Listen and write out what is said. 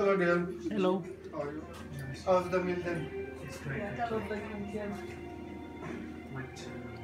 Hello, Dale. Hello. How are you? How's the meal then? It's great. Yeah, actually. tell us like, yeah. Much, uh,